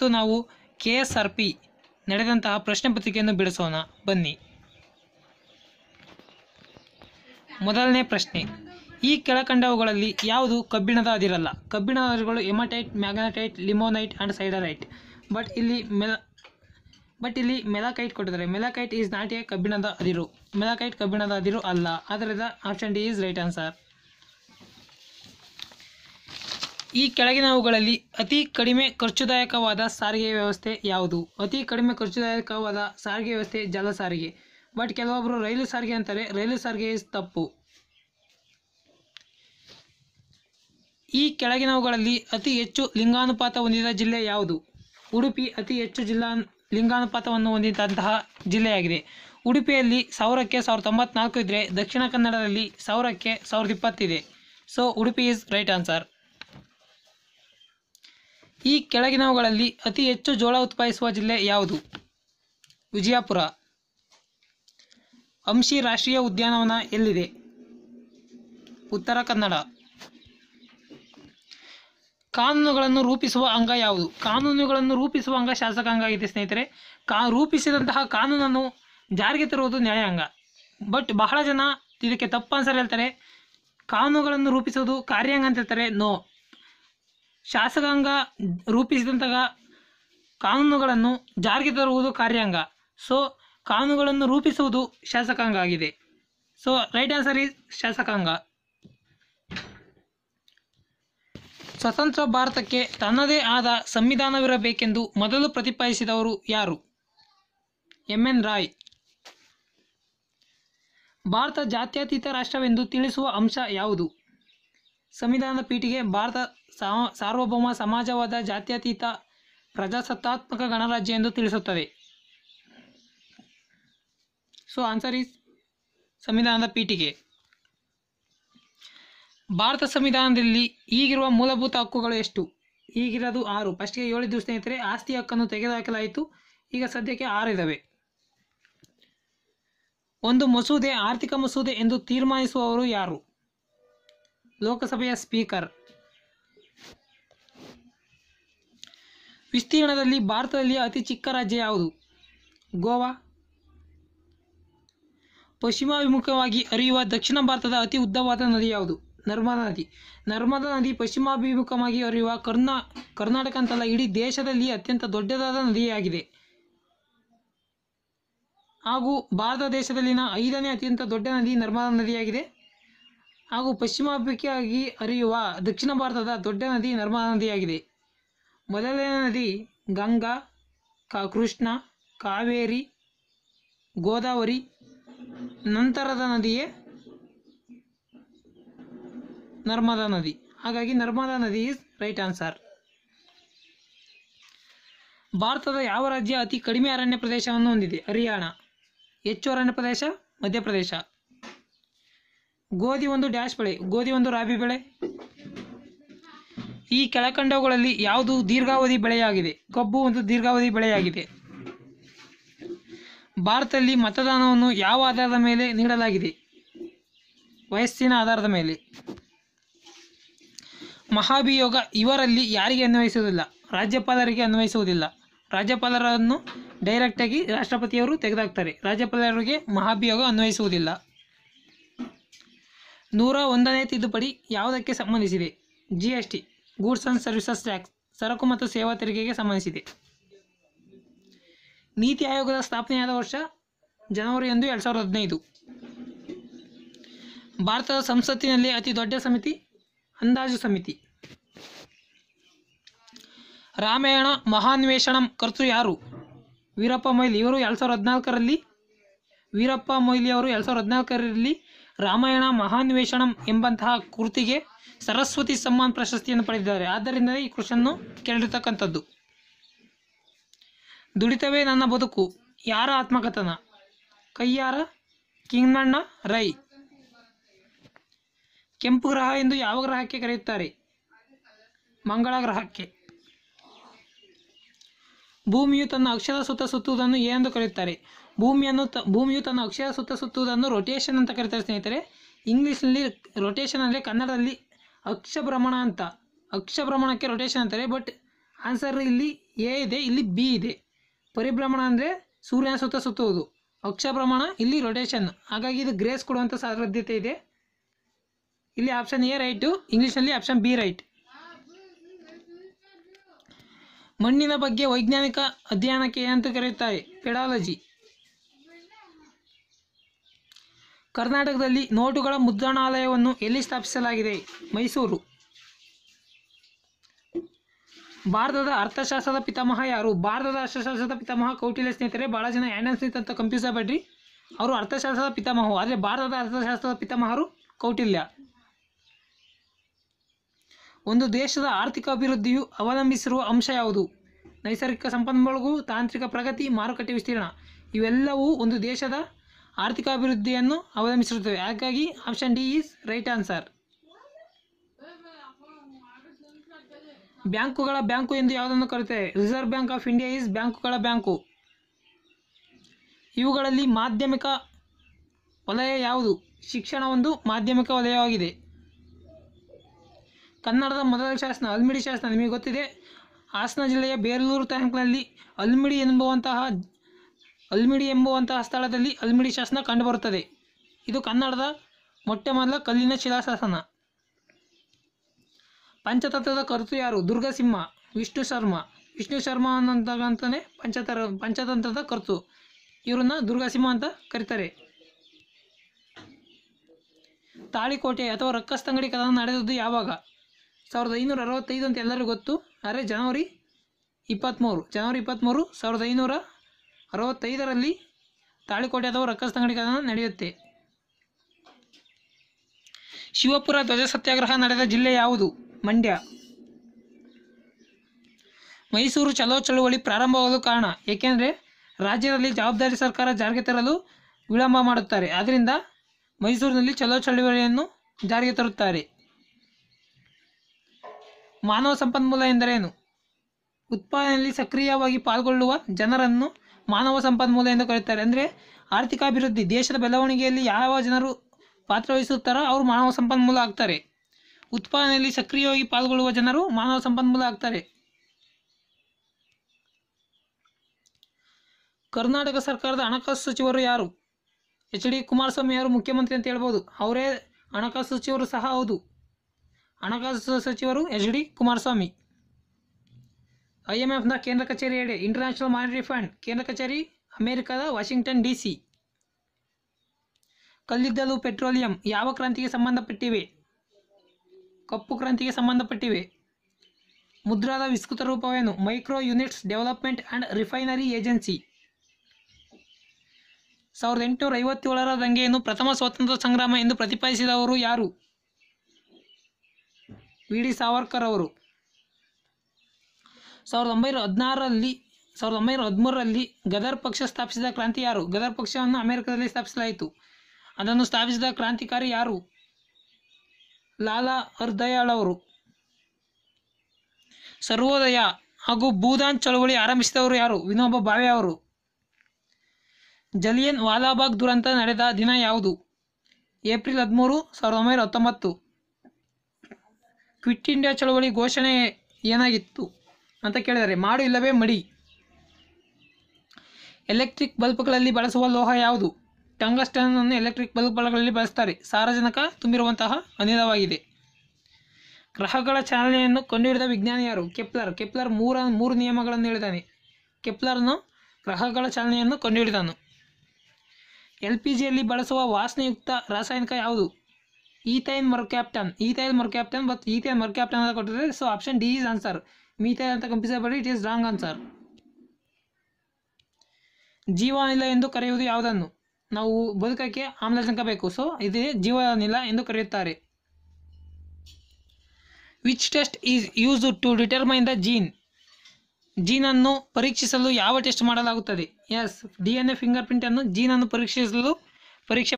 ಇವತ್ತು ನಾವು K S R P ನಡೆದಂತಹ ಪ್ರಶ್ನೆ ಪತ್ರಿಕೆಯನ್ನು ಬಿಡಿಸೋಣ. ಬನ್ನಿ. ಮೊದಲನೇ ಪ್ರಶ್ನೆ. ಈ ಕೆಳಕಂಡವುಗಳಲ್ಲಿ ಯಾವುದು ಕಬ್ಬಿಣದ ಅದಿರಲ್ಲ ಕಬ್ಬಿಣದ ಅದಿರುಗಳು haematite magnetite, limonite and siderite. But ಇಲ್ಲಿ ಮೆಲ, ಬಟ್ ಇಲ್ಲಿ ಮೆಲಾಕೈಟ್ ಕೊಟ್ಟಿದ್ದಾರೆ. ಮೆಲಾಕೈಟ್ ಈಸ್ ನಾಟ್ ಎ ಕಬ್ಬಿಣದ ಅದಿರು ಮೆಲಾಕೈಟ್ ಕಬ್ಬಿಣದ ಅದಿರು ಅಲ್ಲ. ಆದ್ದರಿಂದ option D is right answer. ಈ ಕೆಳಗಿನವುಗಳಲ್ಲಿ ಅತಿ ಕಡಿಮೆ ಖರ್ಚುದಾಯಕವಾದ ಸಾರಿಗೆ ವ್ಯವಸ್ಥೆ ಯಾವುದು? ಅತಿ ಕಡಿಮೆ ಖರ್ಚುದಾಯಕವಾದ ಸಾರಿಗೆ ವ್ಯವಸ್ಥೆ ಜಲ ಸಾರಿಗೆ. ಬಟ್ ಕೆಲವೊಬ್ಬರು ರೈಲು ಸಾರಿಗೆ ಅಂತಾರೆ, ರೈಲು ಸಾರಿಗೆ ಇಸ್ ತಪ್ಪು. ಈ ಕೆಳಗಿನವುಗಳಲ್ಲಿ ಅತಿ ಹೆಚ್ಚು ಲಿಂಗಾನುಪಾತ ಹೊಂದಿದ ಜಿಲ್ಲೆ ಯಾವುದು? ಉಡುಪಿ ಅತಿ ಹೆಚ್ಚು ಜಿಲ್ಲಾ ಲಿಂಗಾನುಪಾತವನ್ನು ಹೊಂದಿದಂತಹ ಜಿಲ್ಲೆಯಾಗಿದೆ. ಉಡುಪಿಯಲ್ಲಿ ಸಾವಿರಕ್ಕೆ ಸಾವಿರದ ತೊಂಬತ್ನಾಲ್ಕು ಇದ್ದರೆ ದಕ್ಷಿಣ ಕನ್ನಡದಲ್ಲಿ ಸಾವಿರಕ್ಕೆ ಸಾವಿರದ ಇಪ್ಪತ್ತಿದೆ so Udupi is right answer ಈ ಕೆಳಗಿನವುಗಳಲ್ಲಿ ಅತಿ ಹೆಚ್ಚು ಜೋಳ ಉತ್ಪಾದಿಸುವ ಜಿಲ್ಲೆ ಯಾವುದು? ವಿಜಯಪುರ. ಅಂಶಿ ರಾಷ್ಟ್ರೀಯ ಉದ್ಯಾನವನ ಎಲ್ಲಿದೆ? ಉತ್ತರ ಕನ್ನಡ. ಕಾನೂನುಗಳನ್ನು ರೂಪಿಸುವ ಅಂಗ ಯಾವುದು? ಕಾನೂನುಗಳನ್ನು ರೂಪಿಸುವ ಅಂಗ ಶಾಸಕಾಂಗ ಆಗಿದೆ ಸ್ನೇಹಿತರೆ. ಕಾ, ರೂಪಿಸಿದಂತಹ ಕಾನೂನನ್ನು ಜಾರಿಗೆ ತರುವುದು ನ್ಯಾಯಾಂಗ. ಬಟ್ ಬಹಳ ಜನ ಇದಕ್ಕೆ ತಪ್ಪು ಆನ್ಸರ್ ಹೇಳ್ತಾರೆ. ಕಾನೂನುಗಳನ್ನು ರೂಪಿಸುವುದು ಕಾರ್ಯಾಂಗ ಅಂತ ಹೇಳ್ತಾರೆ. ನೋ. ಶಾಸಕಾಂಗ ರೂಪಿಸಿದಂತಹ ಕಾನೂನುಗಳನ್ನು ಜಾರಿಗೆ ತರುವುದು ಕಾರ್ಯಾಂಗ. ಸೊ ಕಾನೂನುಗಳನ್ನು ರೂಪಿಸುವುದು ಶಾಸಕಾಂಗ ಆಗಿದೆ. ಸೊ ರೈಟ್ ಆನ್ಸರ್ ಈಸ್ ಶಾಸಕಾಂಗ. ಸ್ವತಂತ್ರ ಭಾರತಕ್ಕೆ ತನ್ನದೇ ಆದ ಸಂವಿಧಾನವಿರಬೇಕೆಂದು ಮೊದಲು ಪ್ರತಿಪಾದಿಸಿದವರು ಯಾರು? ಎಂ. ಎನ್. ರಾಯ್. ಭಾರತ ಜಾತ್ಯತೀತ ರಾಷ್ಟ್ರವೆಂದು ತಿಳಿಸುವ ಅಂಶ ಯಾವುದು? ಸಂವಿಧಾನದ ಪೀಠಿಗೆ ಭಾರತ ಸಾರ್ವಭೌಮ ಸಮಾಜವಾದ ಜಾತ್ಯತೀತ ಪ್ರಜಾಸತ್ತಾತ್ಮಕ ಗಣರಾಜ್ಯ ಎಂದು ತಿಳಿಸುತ್ತದೆ. ಸೊ ಆನ್ಸರ್ ಈಸ್ ಸಂವಿಧಾನದ ಪೀಠಿಗೆ. ಭಾರತ ಸಂವಿಧಾನದಲ್ಲಿ ಈಗಿರುವ ಮೂಲಭೂತ ಹಕ್ಕುಗಳು ಎಷ್ಟು? ಈಗಿರೋದು ಆರು. ಫಸ್ಟ್ಗೆ ಏಳಿದ್ದು ಸ್ನೇಹಿತರೆ, ಆಸ್ತಿ ಹಕ್ಕನ್ನು ತೆಗೆದುಹಾಕಲಾಯಿತು. ಈಗ ಸದ್ಯಕ್ಕೆ ಆರು ಇದ್ದಾವೆ ಒಂದು ಮಸೂದೆ, ಆರ್ಥಿಕ ಮಸೂದೆ ಎಂದು ತೀರ್ಮಾನಿಸುವವರು ಯಾರು? ಲೋಕಸಭೆಯ ಸ್ಪೀಕರ್. ವಿಸ್ತೀರ್ಣದಲ್ಲಿ ಭಾರತದಲ್ಲಿ ಅತಿ ಚಿಕ್ಕ ರಾಜ್ಯ ಯಾವುದು? ಗೋವಾ. ಪಶ್ಚಿಮಾಭಿಮುಖವಾಗಿ ಹರಿಯುವ ದಕ್ಷಿಣ ಭಾರತದ ಅತಿ ಉದ್ದವಾದ ನದಿ ಯಾವುದು? ನರ್ಮದಾ ನದಿ. ನರ್ಮದಾ ನದಿ ಪಶ್ಚಿಮಾಭಿಮುಖವಾಗಿ ಹರಿಯುವ ಕರ್ನಾ, ಕರ್ನಾಟಕ ಅಂತಲ್ಲ, ಇಡೀ ದೇಶದಲ್ಲಿ ಅತ್ಯಂತ ದೊಡ್ಡದಾದ ನದಿಯಾಗಿದೆ. ಹಾಗೂ ಭಾರತ ದೇಶದಲ್ಲಿನ ಐದನೇ ಅತ್ಯಂತ ದೊಡ್ಡ ನದಿ ನರ್ಮದಾ ನದಿಯಾಗಿದೆ. ಹಾಗೂ ಪಶ್ಚಿಮಾಭಿಮುಖವಾಗಿ ಹರಿಯುವ ದಕ್ಷಿಣ ಭಾರತದ ದೊಡ್ಡ ನದಿ ನರ್ಮದಾ ನದಿಯಾಗಿದೆ. ಮೊದಲನೇ ನದಿ ಗಂಗಾ, ಕಾ ಕೃಷ್ಣ, ಕಾವೇರಿ, ಗೋದಾವರಿ, ನಂತರದ ನದಿಯೇ ನರ್ಮದಾ ನದಿ. ಹಾಗಾಗಿ ನರ್ಮದಾ ನದಿ ಈಸ್ ರೈಟ್ ಆನ್ಸರ್ ಭಾರತದ ಯಾವ ರಾಜ್ಯ ಅತಿ ಕಡಿಮೆ ಅರಣ್ಯ ಪ್ರದೇಶವನ್ನು ಹೊಂದಿದೆ? ಹರಿಯಾಣ, ಹೆಚ್ಚು ಅರಣ್ಯ ಪ್ರದೇಶ, ಮಧ್ಯಪ್ರದೇಶ. ಗೋಧಿ ಒಂದು ಡ್ಯಾಶ್ ಬೆಳೆ, ಗೋಧಿ ಒಂದು ರಾಬಿ ಬೆಳೆ. ಈ ಕೆಳಕಂಡವುಗಳಲ್ಲಿ ಯಾವುದು ದೀರ್ಘಾವಧಿ ಬೆಳೆಯಾಗಿದೆ? ಕಬ್ಬು ಒಂದು ದೀರ್ಘಾವಧಿ ಬೆಳೆಯಾಗಿದೆ. ಭಾರತದಲ್ಲಿ ಮತದಾನವನ್ನು ಯಾವ ಆಧಾರದ ಮೇಲೆ ನೀಡಲಾಗಿದೆ? ವಯಸ್ಸಿನ ಆಧಾರದ ಮೇಲೆ. ಮಹಾಭಿಯೋಗ ಇವರಲ್ಲಿ ಯಾರಿಗೆ ಅನ್ವಯಿಸುವುದಿಲ್ಲ? ರಾಜ್ಯಪಾಲರಿಗೆ ಅನ್ವಯಿಸುವುದಿಲ್ಲ. ರಾಜ್ಯಪಾಲರನ್ನು ಡೈರೆಕ್ಟಾಗಿ ರಾಷ್ಟ್ರಪತಿಯವರು ತೆಗೆದಾಕ್ತಾರೆ. ರಾಜ್ಯಪಾಲರಿಗೆ ಮಹಾಭಿಯೋಗ ಅನ್ವಯಿಸುವುದಿಲ್ಲ. ನೂರ ಒಂದನೇ ತಿದ್ದುಪಡಿ ಯಾವುದಕ್ಕೆ ಸಂಬಂಧಿಸಿದೆ? G S T goods and services tax, ಸರಕು ಮತ್ತು ಸೇವಾ ತೆರಿಗೆಗೆ ಸಂಬಂಧಿಸಿದೆ. ನೀತಿ ಆಯೋಗದ ಸ್ಥಾಪನೆಯಾದ ವರ್ಷ ಜನವರಿ ಒಂದು, ಎರಡು ಸಾವಿರದ ಹದಿನೈದು. ಭಾರತದ ಸಂಸತ್ತಿನಲ್ಲಿ ಅತಿ ದೊಡ್ಡ ಸಮಿತಿ, ಅಂದಾಜು ಸಮಿತಿ. ರಾಮಾಯಣ ಮಹಾನ್ವೇಷಣಂ ಕರ್ತೃ ಯಾರು? ವೀರಪ್ಪ ಮೊಯ್ಲಿ. ಇವರು ಎರಡು ಸಾವಿರದ ಹದಿನಾಲ್ಕರಲ್ಲಿ, ವೀರಪ್ಪ ಮೊಯ್ಲಿ ಅವರು ಎರಡು ಸಾವಿರದ ಹದಿನಾಲ್ಕರಲ್ಲಿ ರಾಮಾಯಣ ಮಹಾನ್ವೇಷಣಂ ಎಂಬಂತಹ ಕೃತಿಗೆ ಸರಸ್ವತಿ ಸಮ್ಮಾನ್ ಪ್ರಶಸ್ತಿಯನ್ನು ಪಡೆದಿದ್ದಾರೆ. ಆದ್ದರಿಂದಲೇ ಈ ಕೃಷನ್ನು ಕೇಳಿರ್ತಕ್ಕಂಥದ್ದು. ದುಡಿತವೇ ನನ್ನ ಬದುಕು, ಯಾರ ಆತ್ಮಕಥನ? ಕೈಯಾರ ಕಿಂಗ್ನಣ್ಣ ರೈ. ಕೆಂಪು ಗ್ರಹ ಎಂದು ಯಾವ ಗ್ರಹಕ್ಕೆ ಕರೆಯುತ್ತಾರೆ? ಮಂಗಳ ಗ್ರಹಕ್ಕೆ. ಭೂಮಿಯು ತನ್ನ ಅಕ್ಷದ ಸುತ್ತ ಸುತ್ತುವುದನ್ನು ಏನೆಂದು ಕರೆಯುತ್ತಾರೆ. ಭೂಮಿಯನ್ನು ಭೂಮಿಯು ತನ್ನ ಅಕ್ಷದ ಸುತ್ತ ಸುತ್ತುವುದನ್ನು ರೊಟೇಷನ್ ಅಂತ ಕರೀತಾರೆ ಸ್ನೇಹಿತರೆ. ಇಂಗ್ಲೀಷ್ನಲ್ಲಿ ರೊಟೇಷನ್ ಅಂದರೆ ಕನ್ನಡದಲ್ಲಿ ಅಕ್ಷಭ್ರಮಣ ಅಂತ. ಅಕ್ಷ ಭ್ರಮಣಕ್ಕೆ ರೊಟೇಷನ್ ಅಂತಾರೆ ಬಟ್ ಆನ್ಸರ್ ಇಲ್ಲಿ ಎ ಇದೆ, ಇಲ್ಲಿ ಬಿ ಇದೆ. ಪರಿಭ್ರಮಣ ಅಂದರೆ ಸೂರ್ಯನ ಸುತ್ತ ಸುತ್ತುವುದು. ಅಕ್ಷಭ್ರಮಣ ಇಲ್ಲಿ ರೊಟೇಷನ್ ಹಾಗಾಗಿ ಇದು ಗ್ರೇಸ್ ಕೊಡುವಂಥ ಸಾಧ್ಯತೆ ಇದೆ. ಇಲ್ಲಿ ಆಪ್ಷನ್ ಎ ರೈಟು ಇಂಗ್ಲೀಷ್ನಲ್ಲಿ ಆಪ್ಷನ್ ಬಿ ರೈಟ್ ಮಣ್ಣಿನ ಬಗ್ಗೆ ವೈಜ್ಞಾನಿಕ ಅಧ್ಯಯನಕ್ಕೆ ಅಂತ ಕರೆಯುತ್ತಾರೆ? ಪೆಡಾಲಜಿ. ಕರ್ನಾಟಕದಲ್ಲಿ ನೋಟುಗಳ ಮುದ್ರಣಾಲಯವನ್ನು ಎಲ್ಲಿ ಸ್ಥಾಪಿಸಲಾಗಿದೆ? ಮೈಸೂರು. ಭಾರತದ ಅರ್ಥಶಾಸ್ತ್ರದ ಪಿತಾಮಹ ಯಾರು? ಭಾರತದ ಅರ್ಥಶಾಸ್ತ್ರದ ಪಿತಾಮಹ ಕೌಟಿಲ್ಯ ಸ್ನೇಹಿತರೆ ಭಾಳ ಜನ ಆ್ಯಂಡನ್ ಸ್ನೇಹಿತ ಅಂತ ಕನ್ಫ್ಯೂಸ್ ಆಗಬೇಡ್ರಿ. ಅವರು ಅರ್ಥಶಾಸ್ತ್ರದ ಪಿತಾಮಹರು, ಆದರೆ ಭಾರತದ ಅರ್ಥಶಾಸ್ತ್ರದ ಪಿತಾಮಹರು ಕೌಟಿಲ್ಯ. ಒಂದು ದೇಶದ ಆರ್ಥಿಕ ಅಭಿವೃದ್ಧಿಯು ಅವಲಂಬಿಸಿರುವ ಅಂಶ ಯಾವುದು? ನೈಸರ್ಗಿಕ ಸಂಪನ್ಮೂಲಗಳು, ತಾಂತ್ರಿಕ ಪ್ರಗತಿ, ಮಾರುಕಟ್ಟೆ ವಿಸ್ತೀರ್ಣ. ಇವೆಲ್ಲವೂ ಒಂದು ದೇಶದ ಆರ್ಥಿಕ ಅಭಿವೃದ್ಧಿಯನ್ನು ಅವಲಂಬಿಸಿರುತ್ತವೆ. ಹಾಗಾಗಿ option D is right answer ಬ್ಯಾಂಕುಗಳ ಬ್ಯಾಂಕು ಎಂದು ಯಾವುದನ್ನು ಕರೆಯುತ್ತೇವೆ reserve bank of India is ಬ್ಯಾಂಕುಗಳ ಬ್ಯಾಂಕು. ಇವುಗಳಲ್ಲಿ ಮಾಧ್ಯಮಿಕ ವಲಯ ಯಾವುದು? ಶಿಕ್ಷಣ ಒಂದು ಮಾಧ್ಯಮಿಕ ವಲಯವಾಗಿದೆ. ಕನ್ನಡದ ಮೊದಲ ಶಾಸನ ಅಲ್ಮಿಡಿ ಶಾಸನ ನಿಮಗೆ ಗೊತ್ತಿದೆ. ಹಾಸನ ಜಿಲ್ಲೆಯ ಬೇಲೂರು ತಾಲೂಕಿನಲ್ಲಿ ಅಲ್ಮಿಡಿ ಎಂಬುವಂತಹ ಅಲ್ಮಿಡಿ ಎಂಬುವಂತಹ ಸ್ಥಳದಲ್ಲಿ ಅಲ್ಮಿಡಿ ಶಾಸನ ಕಂಡುಬರುತ್ತದೆ. ಇದು ಕನ್ನಡದ ಮೊಟ್ಟ ಮೊದಲ ಕಲ್ಲಿನ ಶಿಲಾಶಾಸನ. ಪಂಚತತ್ವದ ಕರ್ತು ಯಾರು? ದುರ್ಗಸಿಂಹ, ವಿಷ್ಣು ಶರ್ಮ. ವಿಷ್ಣು ಶರ್ಮ ಅನ್ನೋಂತಂತಾನೆ ಪಂಚತರ, ಪಂಚತಂತ್ರದ ಕರ್ತು. ಇವರನ್ನ ದುರ್ಗಸಿಂಹ ಅಂತ ಕರೀತಾರೆ. ತಾಳಿಕೋಟೆ ಅಥವಾ ರಕ್ಕಸ್ತಂಗಡಿ ಕದನ ನಡೆದದ್ದು ಯಾವಾಗ? ಸಾವಿರದ ಐನೂರ ಅರವತ್ತೈದು ಅಂತ ಎಲ್ಲರಿಗೂ ಗೊತ್ತು. ಆದರೆ ಜನವರಿ ಇಪ್ಪತ್ತ್ಮೂರು ಜನವರಿ ಇಪ್ಪತ್ತ್ಮೂರು ಸಾವಿರದ ಐನೂರ ಅರವತ್ತೈದರಲ್ಲಿ ತಾಳಿಕೋಟೆ ಅಥವಾ ರಕ್ಕಸ್ತಂಗಡಿ ಕದನ ನಡೆಯುತ್ತೆ. ಶಿವಪುರ ಧ್ವಜ ಸತ್ಯಾಗ್ರಹ ನಡೆದ ಜಿಲ್ಲೆ ಯಾವುದು? ಮಂಡ್ಯ. ಮೈಸೂರು ಚಲೋ ಚಳುವಳಿ ಪ್ರಾರಂಭವಾಗಲು ಕಾರಣ. ಏಕೆಂದರೆ ರಾಜ್ಯದಲ್ಲಿ ಜವಾಬ್ದಾರಿ ಸರ್ಕಾರ ಜಾರಿಗೆ ತರಲು ವಿಳಂಬ ಮಾಡುತ್ತಾರೆ. ಆದ್ದರಿಂದ ಮೈಸೂರಿನಲ್ಲಿ ಚಲೋ ಚಳುವಳಿಯನ್ನು ಜಾರಿಗೆ ತರುತ್ತಾರೆ. ಮಾನವ ಸಂಪನ್ಮೂಲ ಎಂದರೇನು? ಉತ್ಪಾದನೆಯಲ್ಲಿ ಸಕ್ರಿಯವಾಗಿ ಪಾಲ್ಗೊಳ್ಳುವ ಜನರನ್ನು ಮಾನವ ಸಂಪನ್ಮೂಲ ಎಂದು ಕರೆಯುತ್ತಾರೆ. ಅಂದರೆ ಆರ್ಥಿಕಾಭಿವೃದ್ಧಿ, ದೇಶದ ಬೆಳವಣಿಗೆಯಲ್ಲಿ ಯಾವ ಜನರು ಪಾತ್ರವಹಿಸುತ್ತಾರೋ ಅವರು ಮಾನವ ಸಂಪನ್ಮೂಲ ಆಗ್ತಾರೆ. ಉತ್ಪಾದನೆಯಲ್ಲಿ ಸಕ್ರಿಯವಾಗಿ ಪಾಲ್ಗೊಳ್ಳುವ ಜನರು ಮಾನವ ಸಂಪನ್ಮೂಲ ಆಗ್ತಾರೆ. ಕರ್ನಾಟಕ ಸರ್ಕಾರದ ಹಣಕಾಸು ಸಚಿವರು ಯಾರು? ಎಚ್ ಡಿ ಕುಮಾರಸ್ವಾಮಿ ಯಾರು ಮುಖ್ಯಮಂತ್ರಿ ಅಂತ ಹೇಳ್ಬೋದು. ಅವರೇ ಹಣಕಾಸು ಸಚಿವರು ಸಹ ಹೌದು. ಹಣಕಾಸು ಸಚಿವರು H D Kumaraswamy. I M ಎಫ್ನ ಕೇಂದ್ರ ಕಚೇರಿ ಎಡೆ ಇಂಟರ್ನ್ಯಾಷನಲ್ ಮಾನಿಟರಿ ಫಂಡ್, ಕೇಂದ್ರ ಕಚೇರಿ ಅಮೆರಿಕದ ವಾಷಿಂಗ್ಟನ್ ಡಿ ಸಿ ಕಲ್ಲಿದ್ದಲು, ಪೆಟ್ರೋಲಿಯಂ ಯಾವ ಕ್ರಾಂತಿಗೆ ಸಂಬಂಧಪಟ್ಟಿವೆ? ಕಪ್ಪು ಕ್ರಾಂತಿಗೆ ಸಂಬಂಧಪಟ್ಟಿವೆ. ಮುದ್ರಾದ ವಿಸ್ತೃತ ರೂಪವೇನು? Micro units development and refinery agency. ಸಾವಿರದ ಎಂಟುನೂರ ಐವತ್ತೇಳರ ದಂಗೆಯನ್ನು ಪ್ರಥಮ ಸ್ವಾತಂತ್ರ್ಯ ಸಂಗ್ರಾಮ ಎಂದು ಪ್ರತಿಪಾದಿಸಿದವರು ಯಾರು? ವಿ ಡಿ ಸಾವರ್ಕರ್ ಅವರು. ಸಾವಿರದ ಒಂಬೈನೂರ ಹದಿನಾರರಲ್ಲಿ, ಸಾವಿರದ ಒಂಬೈನೂರ ಹದಿಮೂರರಲ್ಲಿ ಗದರ್ ಪಕ್ಷ ಸ್ಥಾಪಿಸಿದ ಕ್ರಾಂತಿ ಯಾರು? ಗದರ್ ಪಕ್ಷವನ್ನು ಅಮೆರಿಕದಲ್ಲಿ ಸ್ಥಾಪಿಸಲಾಯಿತು. ಅದನ್ನು ಸ್ಥಾಪಿಸಿದ ಕ್ರಾಂತಿಕಾರಿ ಯಾರು? ಲಾಲಾ ಹರ್ದಯಾಳ್ ಅವರು. ಸರ್ವೋದಯ ಹಾಗೂ ಭೂದಾನ್ ಚಳವಳಿ ಆರಂಭಿಸಿದವರು ಯಾರು? ವಿನೋಬ ಭಾವೆ ಅವರು. ಜಲಿಯನ್ ವಾಲಾಬಾಗ್ ದುರಂತ ನಡೆದ ದಿನ ಯಾವುದು? ಏಪ್ರಿಲ್ ಹದಿಮೂರು, ಸಾವಿರದ ಒಂಬೈನೂರ ಹತ್ತೊಂಬತ್ತು. ಕ್ವಿಟ್ ಇಂಡಿಯಾ ಚಳವಳಿ ಘೋಷಣೆ ಏನಾಗಿತ್ತು ಅಂತ ಕೇಳಿದರೆ, ಮಾಡು ಇಲ್ಲವೇ ಮಡಿ. ಎಲೆಕ್ಟ್ರಿಕ್ ಬಲ್ಬ್ಗಳಲ್ಲಿ ಬಳಸುವ ಲೋಹ ಯಾವುದು? ಟಂಗಸ್ಟನ್ ಅನ್ನು ಎಲೆಕ್ಟ್ರಿಕ್ ಬಲ್ಬ್ಗಳಲ್ಲಿ ಬಳಸ್ತಾರೆ. ಸಾರಜನಕ ತುಂಬಿರುವಂತಹ ಅನಿಲವಾಗಿದೆ. ಗ್ರಹಗಳ ಚಾಲನೆಯನ್ನು ಕಂಡುಹಿಡಿದ ವಿಜ್ಞಾನಿ ಯಾರು? ಕೆಪ್ಲರ್. ಕೆಪ್ಲರ್ ಮೂರ, ಮೂರು ನಿಯಮಗಳನ್ನು ಹೇಳಿದ್ದಾನೆ. ಕೆಪ್ಲರ್ನು ಗ್ರಹಗಳ ಚಾಲನೆಯನ್ನು ಕಂಡುಹಿಡಿದನು. ಎಲ್ ಪಿ ಜಿಯಲ್ಲಿ ಬಳಸುವ ವಾಸನೆಯುಕ್ತ ರಾಸಾಯನಿಕ ಯಾವುದು? Ethane mercaptan mer mercaptan but mercaptan ಅಂತ ಕೊಟ್ಟಿದ್ರೆ so option D is answer methane ಅಂತ ಕಂಪಿಸಬೇಡಿ ಇಟ್ ಈಸ್ ರಾಂಗ್ ಆನ್ಸರ್ ಜೀವಾನಿಲ ಎಂದು ಕರೆಯುವುದು ಯಾವುದನ್ನು? ನಾವು ಬದುಕಕ್ಕೆ ಆಮ್ಲಜನಕ ಬೇಕು. ಸೊ ಇದೇ ಜೀವಾನಿಲ ಎಂದು ಕರೆಯುತ್ತಾರೆ. Which test is use to determine the gene ಜೀನನ್ನು ಪರೀಕ್ಷಿಸಲು ಯಾವ ಟೆಸ್ಟ್ ಮಾಡಲಾಗುತ್ತದೆ? Yes D N A finger ಪ್ರಿಂಟನ್ನು ಜೀನನ್ನು ಪರೀಕ್ಷಿಸಲು ಪರೀಕ್ಷೆ